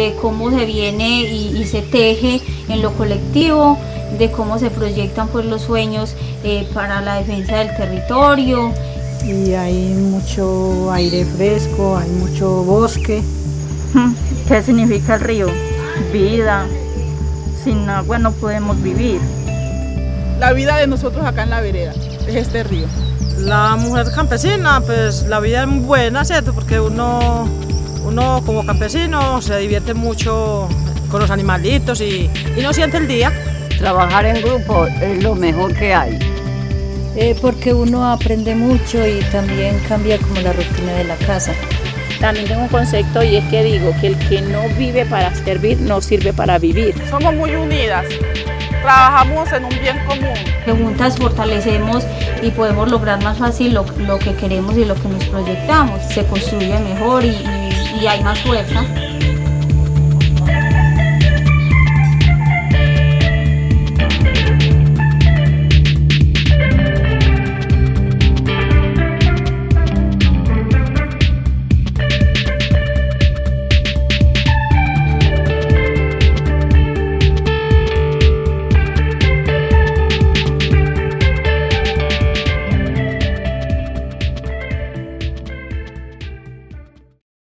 de cómo se viene y, se teje en lo colectivo, de cómo se proyectan pues los sueños eh, para la defensa del territorio. Y hay mucho aire fresco, hay mucho bosque. ¿Qué significa el río? Vida. Sin agua no podemos vivir. La vida de nosotros acá en la vereda es este río. La mujer campesina, pues la vida es buena, ¿cierto? Porque uno, uno como campesino se divierte mucho con los animalitos y, y no siente el día. Trabajar en grupo es lo mejor que hay. Eh, porque uno aprende mucho y también cambia como la rutina de la casa. También tengo un concepto y es que digo que el que no vive para servir no sirve para vivir. Somos muy unidas, trabajamos en un bien común. juntas fortalecemos y podemos lograr más fácil lo, que queremos y lo que nos proyectamos. Se construye mejor y hay más fuerza.